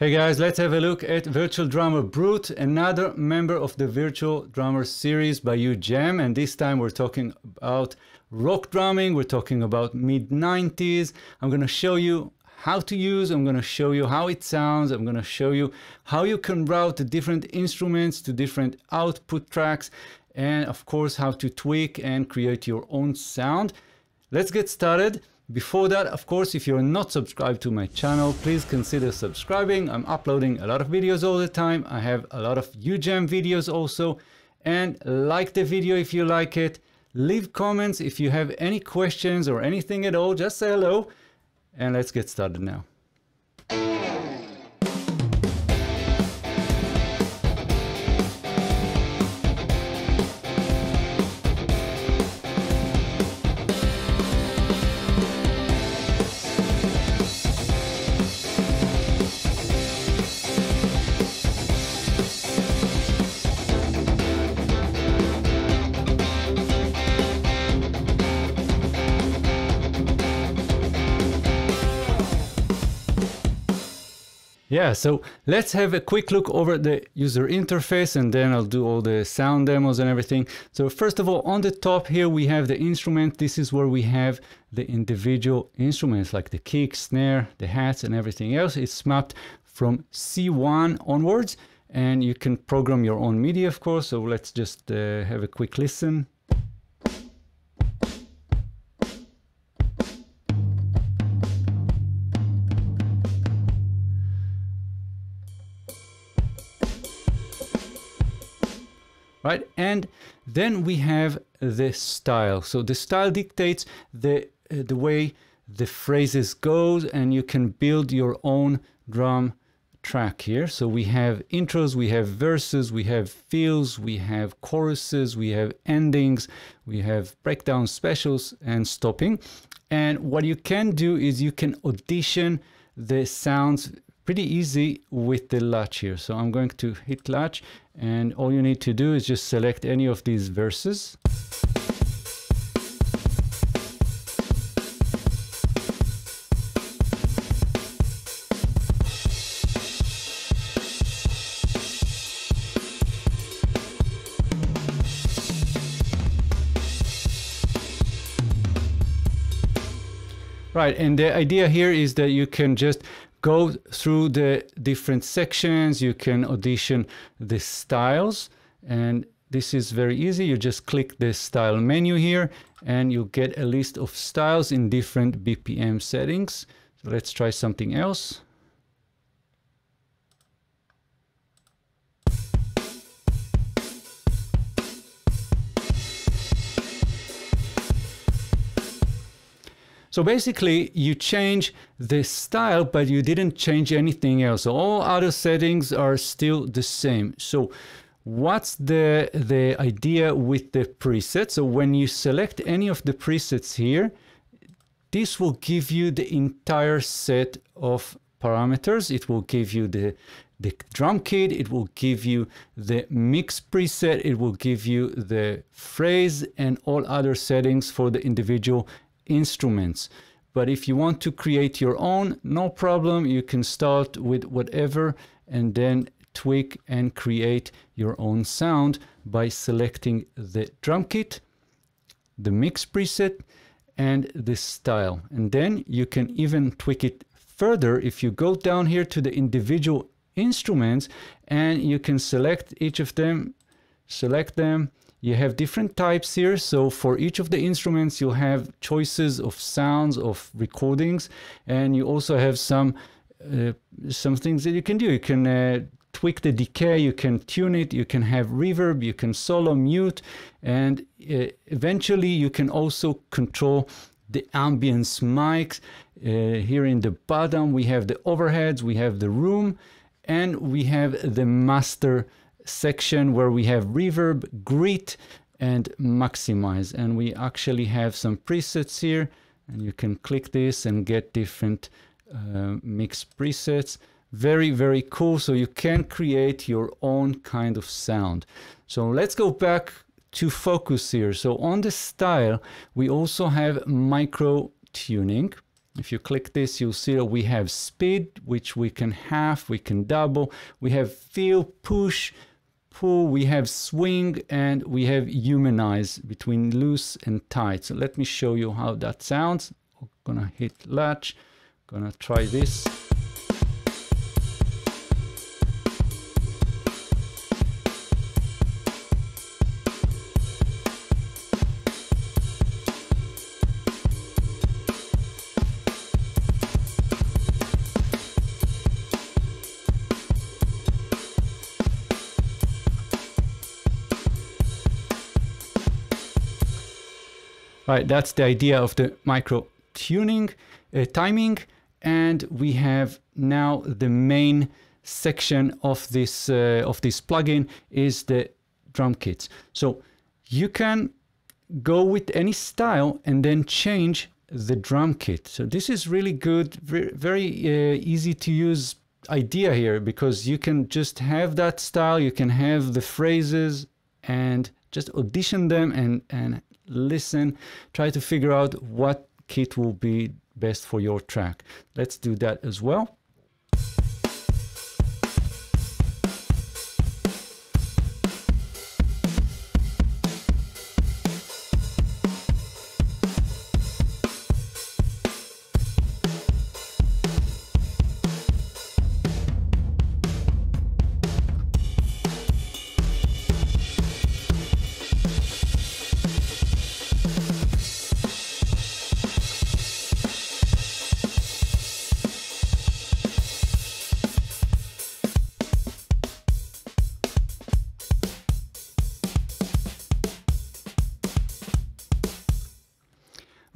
Hey guys, let's have a look at Virtual Drummer Brute, another member of the Virtual Drummer series by UJAM. And this time we're talking about rock drumming, we're talking about mid 90s. I'm going to show you how to use, I'm going to show you how it sounds, I'm going to show you how you can route the different instruments to different output tracks, and of course, how to tweak and create your own sound. Let's get started. Before that, of course, if you're not subscribed to my channel, please consider subscribing. I'm uploading a lot of videos all the time. I have a lot of UJAM videos also. And like the video if you like it. Leave comments if you have any questions or anything at all. Just say hello. And let's get started now. Yeah, so let's have a quick look over the user interface and then I'll do all the sound demos and everything. So first of all, on the top here, we have the instrument. This is where we have the individual instruments like the kick, snare, the hats and everything else. It's mapped from C1 onwards and you can program your own MIDI, of course. So let's just uh, have a quick listen. Right? And then we have the style. So the style dictates the uh, the way the phrases goes, and you can build your own drum track here. So we have intros, we have verses, we have fills, we have choruses, we have endings, we have breakdown specials and stopping. And what you can do is you can audition the sounds pretty easy with the latch here. So I'm going to hit latch and all you need to do is just select any of these verses. Right, and the idea here is that you can just go through the different sections. You can audition the styles and this is very easy. You just click the style menu here and you get a list of styles in different BPM settings. So let's try something else. So basically you change the style, but you didn't change anything else. All other settings are still the same. So what's the, the idea with the preset? So when you select any of the presets here, this will give you the entire set of parameters. It will give you the, the drum kit, it will give you the mix preset, it will give you the phrase and all other settings for the individual instruments. But if you want to create your own, no problem. You can start with whatever and then tweak and create your own sound by selecting the drum kit, the mix preset, and the style. And then you can even tweak it further if you go down here to the individual instruments and you can select each of them, select them, you have different types here. So for each of the instruments, you have choices of sounds, of recordings, and you also have some uh, some things that you can do. You can uh, tweak the decay, you can tune it, you can have reverb, you can solo mute, and uh, eventually you can also control the ambience mics. Uh, here in the bottom, we have the overheads, we have the room, and we have the master section where we have reverb, grit, and maximize. And we actually have some presets here, and you can click this and get different uh, mix presets. Very, very cool. So you can create your own kind of sound. So let's go back to focus here. So on the style, we also have micro tuning. If you click this, you'll see that we have speed, which we can half, we can double. We have feel, push, pull, we have swing, and we have humanize between loose and tight. So let me show you how that sounds. I'm gonna hit latch, gonna try this. Right, that's the idea of the micro tuning, uh, timing, and we have now the main section of this uh, of this plugin is the drum kits. So you can go with any style and then change the drum kit. So this is really good, very, uh, easy to use idea here because you can just have that style, you can have the phrases and just audition them and, and listen, try to figure out what kit will be best for your track. Let's do that as well.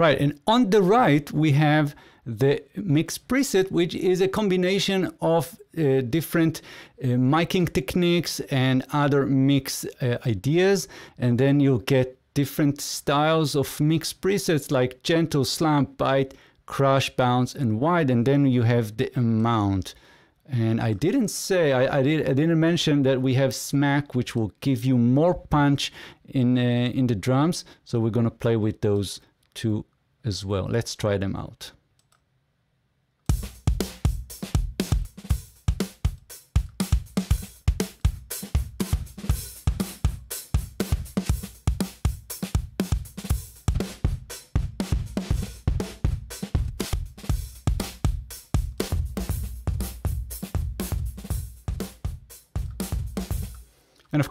Right, and on the right we have the mix preset, which is a combination of uh, different uh, miking techniques and other mix uh, ideas. And then you'll get different styles of mix presets like gentle, slump, bite, crush, bounce, and wide. And then you have the amount. And I didn't say, I, I, did, I didn't mention that we have smack, which will give you more punch in, uh, in the drums. So we're gonna play with those two as well. Let's try them out.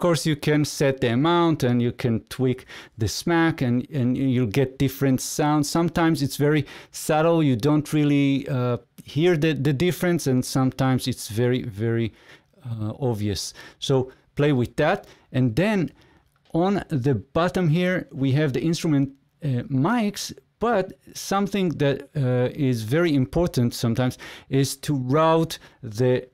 Course, you can set the amount and you can tweak the smack and, and you'll get different sounds. Sometimes it's very subtle. You don't really uh, hear the, the difference. And sometimes it's very, very uh, obvious. So play with that. And then on the bottom here, we have the instrument uh, mics, but something that uh, is very important sometimes is to route the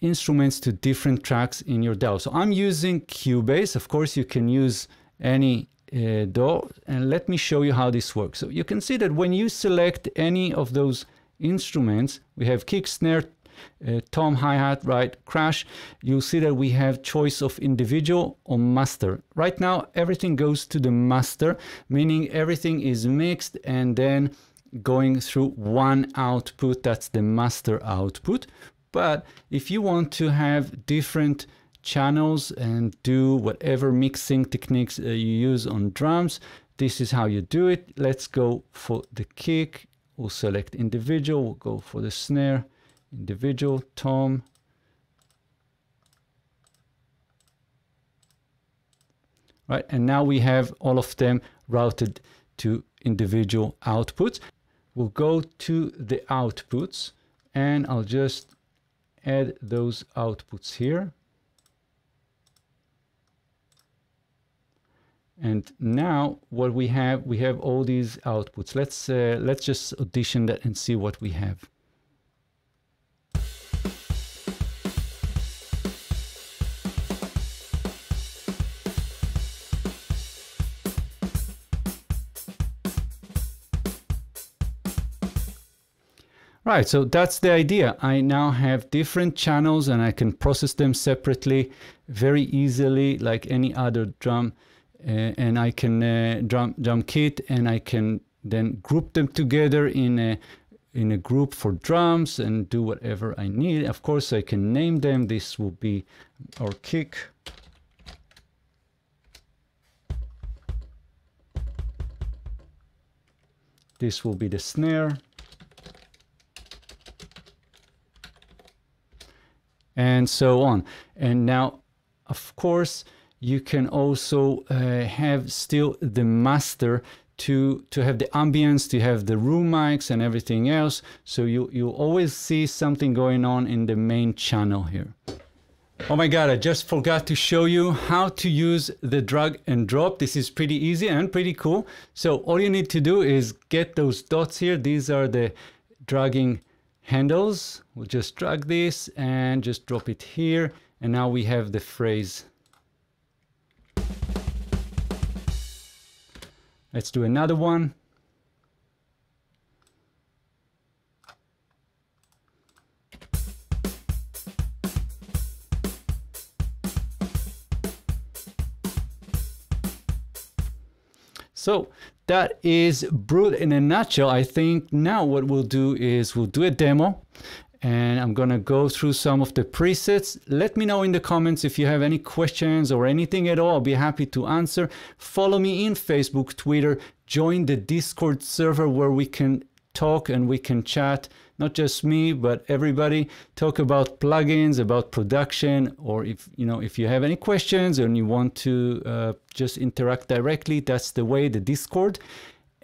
instruments to different tracks in your DAW. So I'm using Cubase. Of course, you can use any uh, DAW. And let me show you how this works. So you can see that when you select any of those instruments, we have kick, snare, uh, tom, hi-hat, right, crash, you'll see that we have choice of individual or master. Right now, everything goes to the master, meaning everything is mixed and then going through one output, that's the master output. But if you want to have different channels and do whatever mixing techniques uh, you use on drums, this is how you do it. Let's go for the kick. We'll select individual. We'll go for the snare, individual, tom. Right, and now we have all of them routed to individual outputs. We'll go to the outputs and I'll just add those outputs here. And now what we have, we have all these outputs. Let's, uh, let's just audition that and see what we have. Right, so that's the idea. I now have different channels and I can process them separately very easily like any other drum. Uh, and I can uh, drum, drum kit and I can then group them together in a in a group for drums and do whatever I need. Of course, I can name them. This will be our kick. This will be the snare. And so on. And now, of course, you can also uh, have still the master to to have the ambience to have the room mics and everything else. So you you always see something going on in the main channel here. Oh my god i just forgot to show you how to use the drag and drop. This is pretty easy and pretty cool. So all you need to do is get those dots here. These are the dragging handles we'll just drag this and just drop it here and now we have the phrase Let's do another one. So that is Brute in a nutshell. I think now what we'll do is we'll do a demo and I'm gonna go through some of the presets. Let me know in the comments if you have any questions or anything at all. I'll be happy to answer. Follow me in Facebook, Twitter, join the Discord server where we can talk and we can chat. Not just me, but everybody talk about plugins, about production, or if you know if you have any questions and you want to uh, just interact directly, that's the way. The Discord.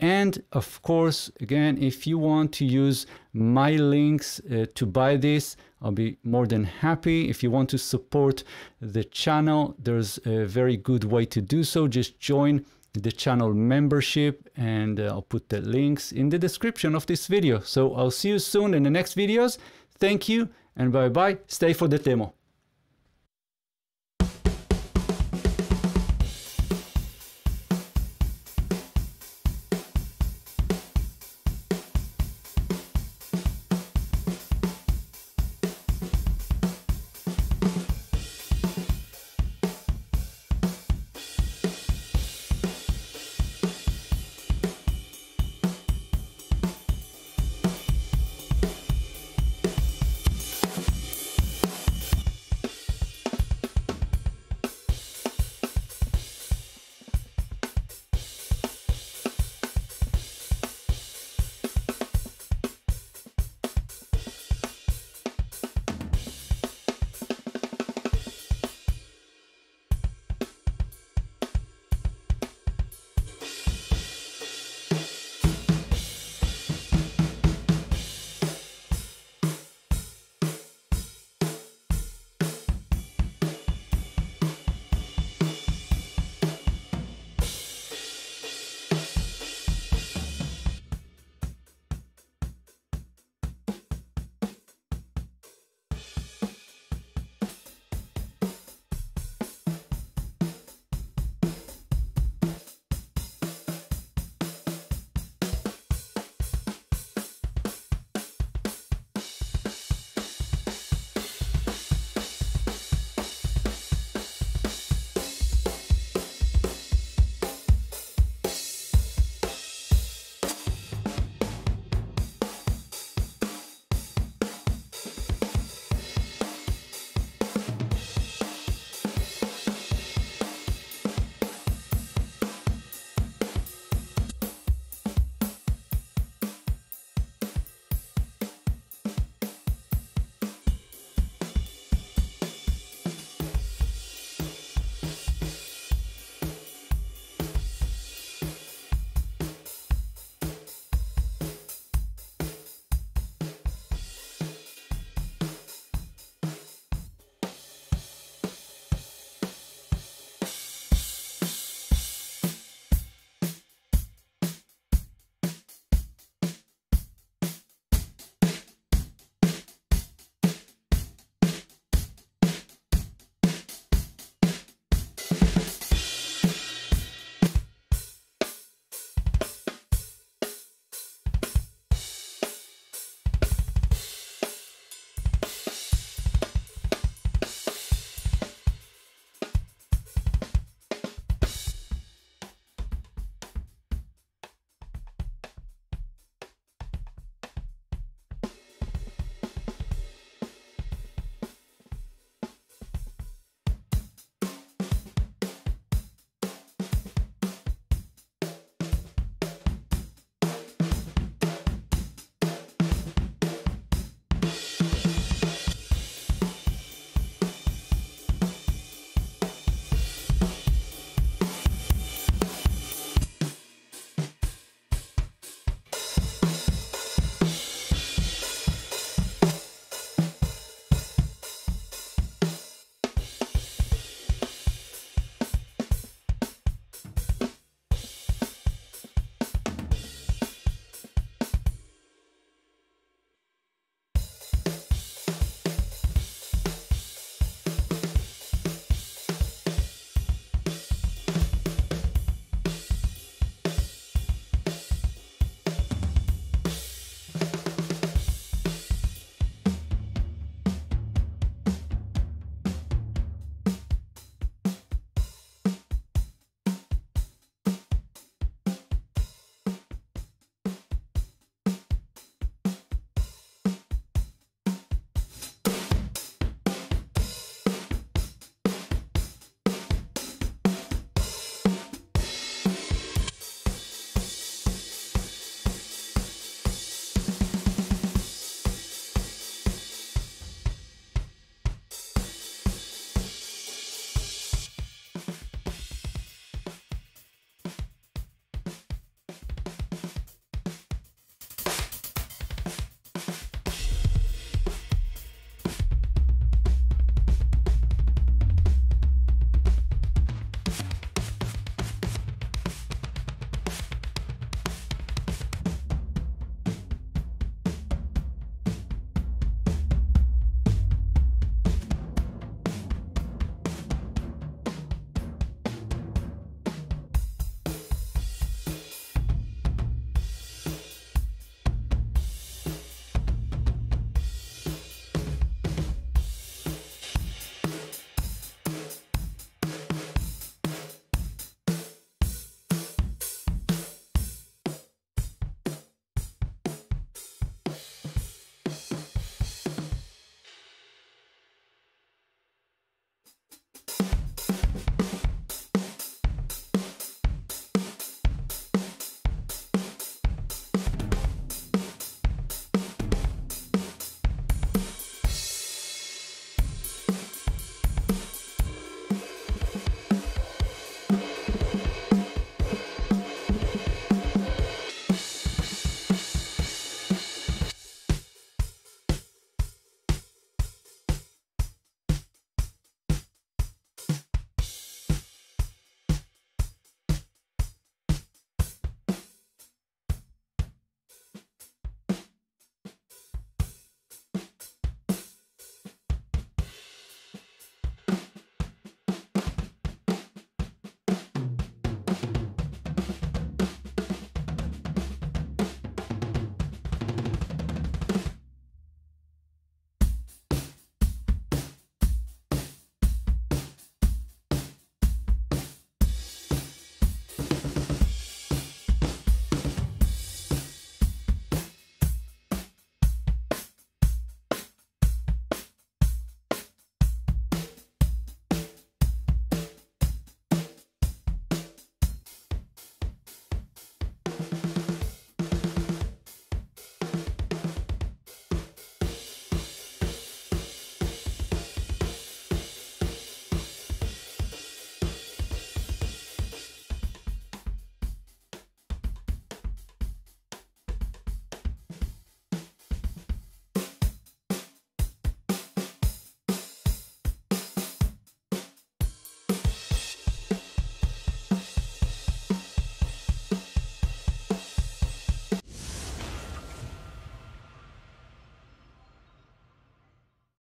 And of course, again, if you want to use my links uh, to buy this, I'll be more than happy. If you want to support the channel, there's a very good way to do so. Just join the channel membership and uh, I'll put the links in the description of this video. So I'll see you soon in the next videos. Thank you and bye bye. Stay for the demo.